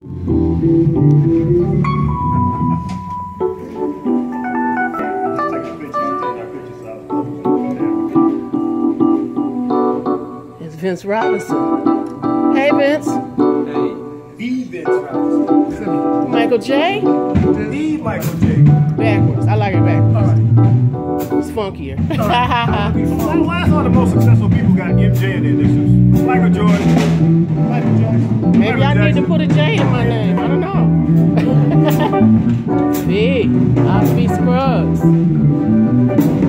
It's Vince Robinson. Hey, Vince. Hey, the Vince Robinson. Michael J. The Michael J. Backwards. I like it backwards. All right. It's funkier. Why, why is all the most successful people got MJ in their initials? Michael Jordan, afraid to put a J in my name. I don't know.